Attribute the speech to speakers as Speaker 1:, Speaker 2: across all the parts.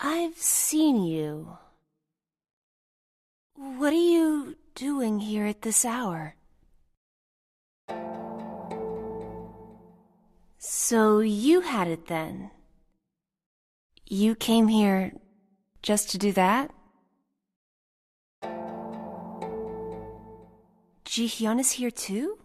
Speaker 1: I've seen you. What are you doing here at this hour? So you had it then? You came here just to do that? Jihyun is here too?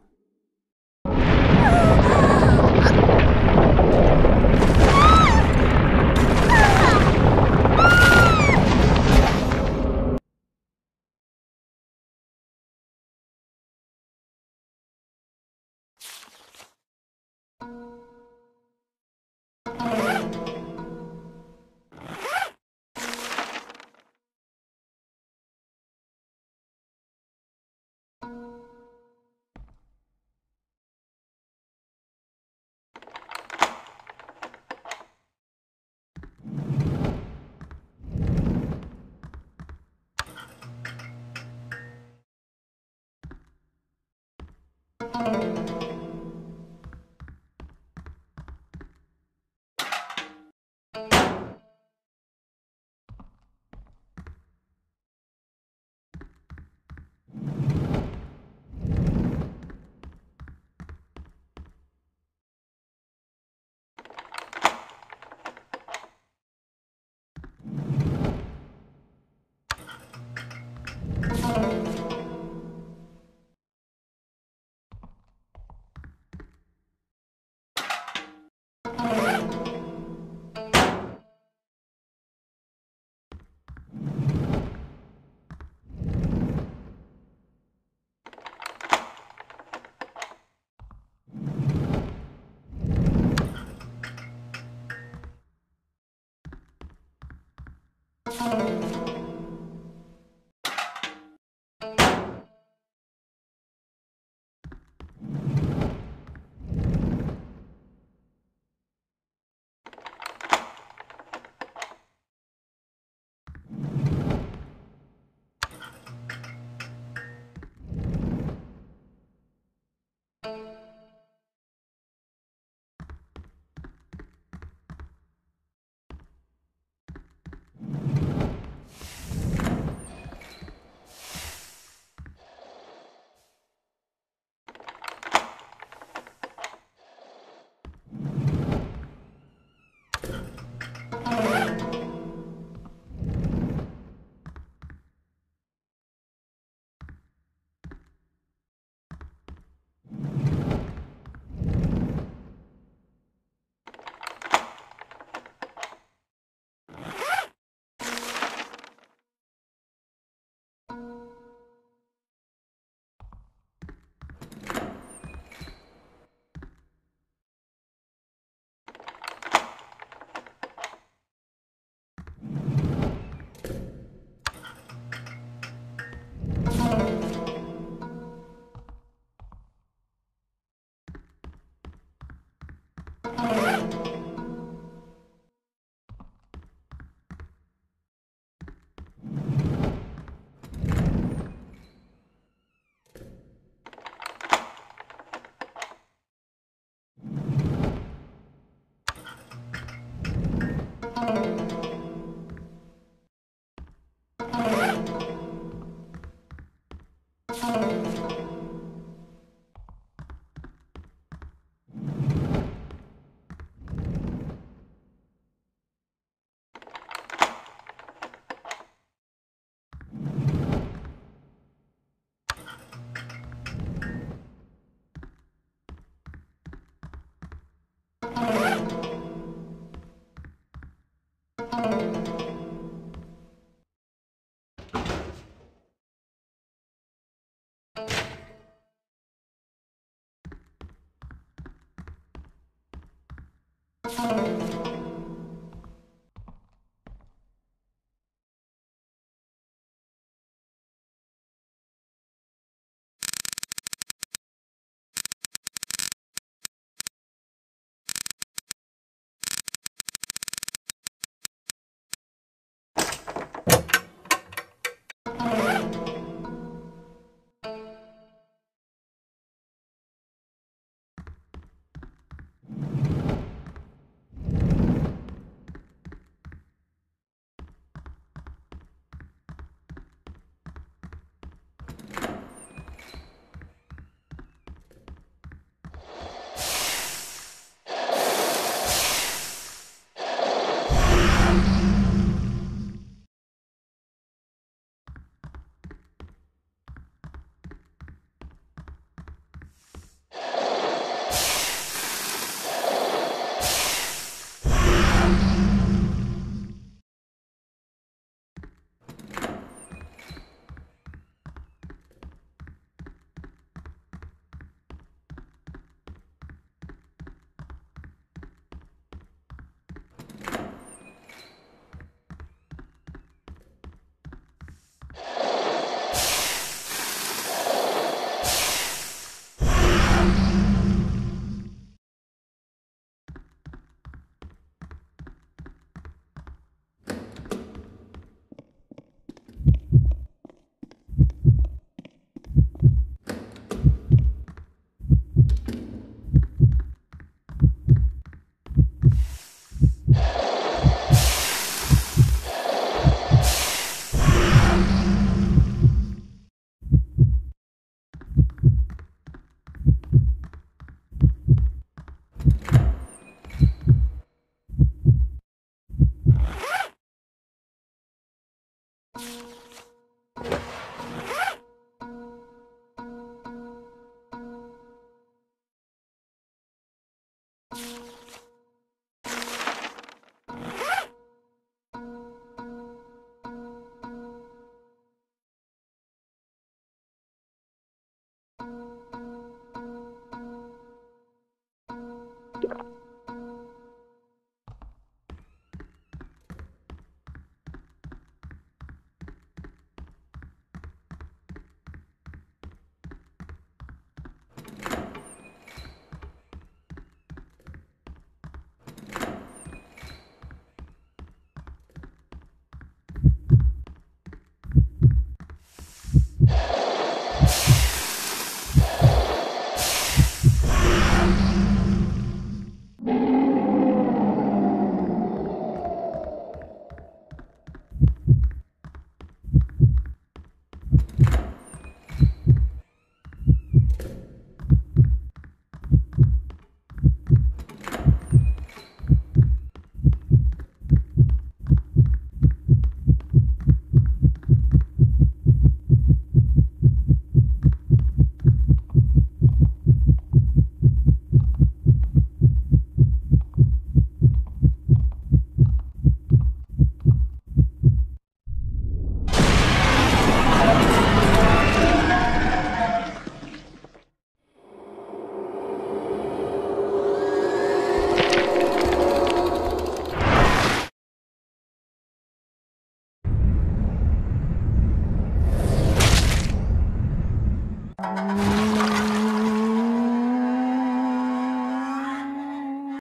Speaker 1: Bye.